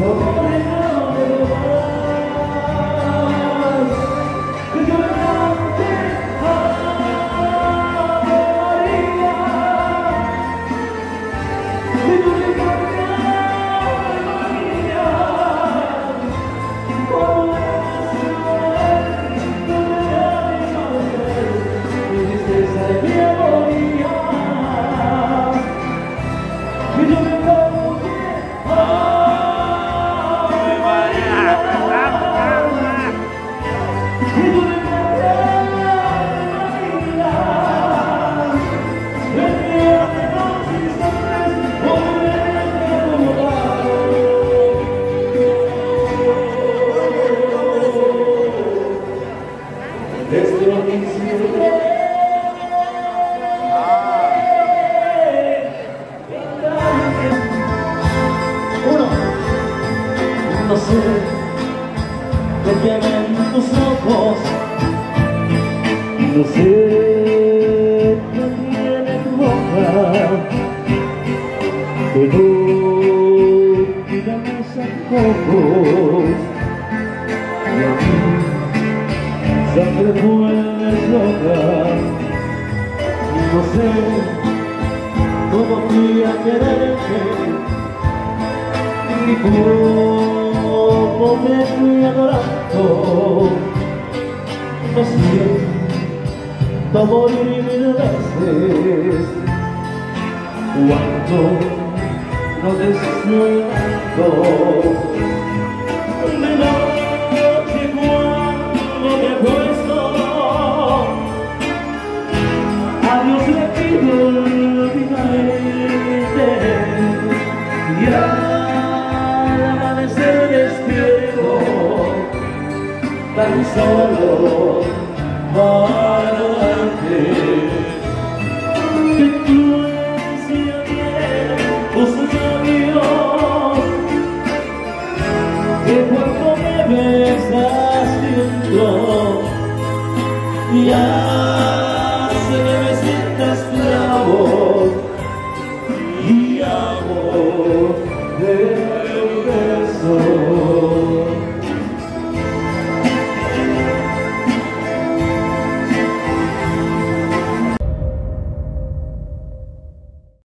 Vou no sé lo que ven tus ojos. No sé lo que tiene tu boca. Pero dígame antojos y aquí sangre vuelve loca no sé cómo fui a quererte. Ni cómo como me fui adorando me siento morir mil veces cuando no te tan solo para que tú enciendieras tus labios que cuando me besas siento y hace que me sientas esclavo y amo de nuevo